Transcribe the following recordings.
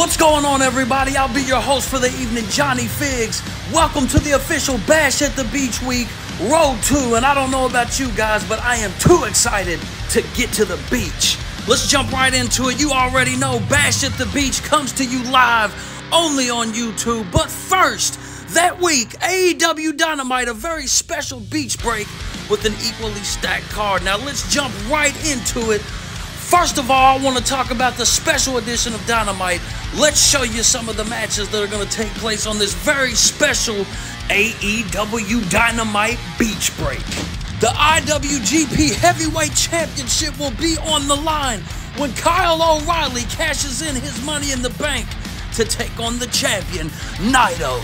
What's going on, everybody? I'll be your host for the evening, Johnny Figz. Welcome to the official Bash at the Beach Week Road 2. And I don't know about you guys, but I am too excited to get to the beach. Let's jump right into it. You already know Bash at the Beach comes to you live only on YouTube. But first, that week, AEW Dynamite, a very special beach break with an equally stacked card. Now, let's jump right into it. First of all, I want to talk about the special edition of Dynamite. Let's show you some of the matches that are going to take place on this very special AEW Dynamite Beach Break. The IWGP Heavyweight Championship will be on the line when Kyle O'Reilly cashes in his money in the bank to take on the champion, Naito.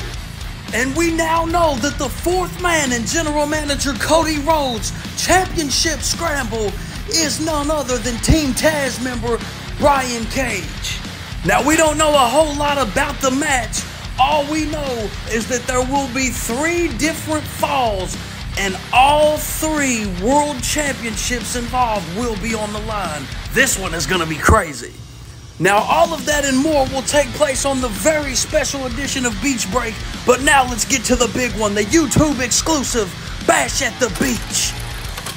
And we now know that the fourth man in General Manager Cody Rhodes' championship scramble is none other than Team Taz member Brian Cage. Now, we don't know a whole lot about the match. All we know is that there will be three different falls, and all three world championships involved will be on the line. This one is going to be crazy. Now, all of that and more will take place on the very special edition of Beach Break. But now let's get to the big one the YouTube exclusive Bash at the Beach.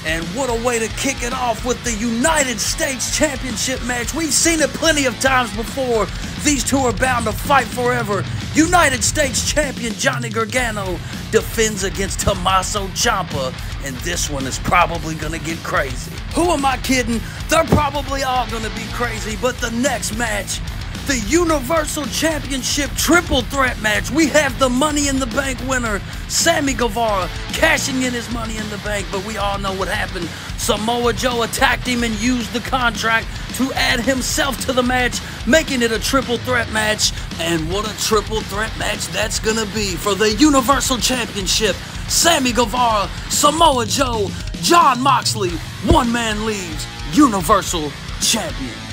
And what a way to kick it off with the United States Championship match. We've seen it plenty of times before. These two are bound to fight forever. United States Champion Johnny Gargano defends against Tommaso Ciampa, and this one is probably gonna get crazy. Who am I kidding? They're probably all gonna be crazy, but the next match the Universal Championship triple threat match. We have the Money in the Bank winner, Sammy Guevara, cashing in his Money in the Bank, but we all know what happened. Samoa Joe attacked him and used the contract to add himself to the match, making it a triple threat match. And what a triple threat match that's gonna be for the Universal Championship. Sammy Guevara, Samoa Joe, Jon Moxley, one man leaves, Universal Champion.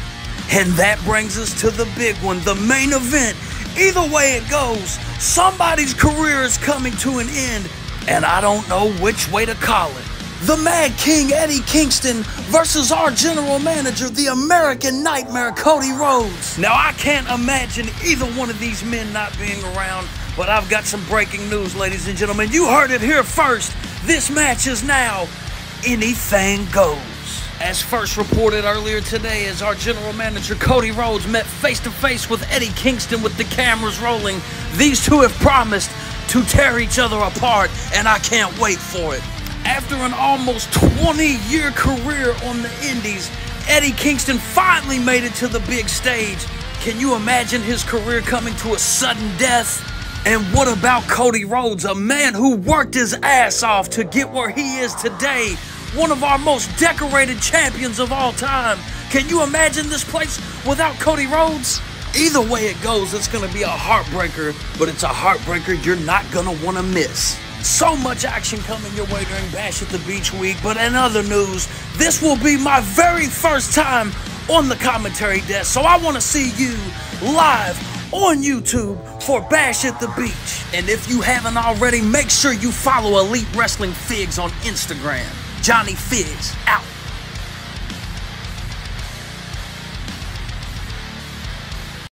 And that brings us to the big one, the main event. Either way it goes, somebody's career is coming to an end, and I don't know which way to call it. The Mad King Eddie Kingston versus our general manager, the American Nightmare Cody Rhodes. Now, I can't imagine either one of these men not being around, but I've got some breaking news, ladies and gentlemen. You heard it here first. This match is now anything goes. As first reported earlier today, as our general manager Cody Rhodes met face to face with Eddie Kingston with the cameras rolling, these two have promised to tear each other apart, and I can't wait for it. After an almost 20 year career on the Indies, Eddie Kingston finally made it to the big stage. Can you imagine his career coming to a sudden death? And what about Cody Rhodes, a man who worked his ass off to get where he is today? One of our most decorated champions of all time. Can you imagine this place without Cody Rhodes? Either way it goes, it's gonna be a heartbreaker, but it's a heartbreaker you're not gonna wanna miss. So much action coming your way during Bash at the Beach Week, but in other news, this will be my very first time on the commentary desk, so I wanna see you live on YouTube for Bash at the Beach. And if you haven't already, make sure you follow Elite Wrestling Figs on Instagram. Johnny Figz out.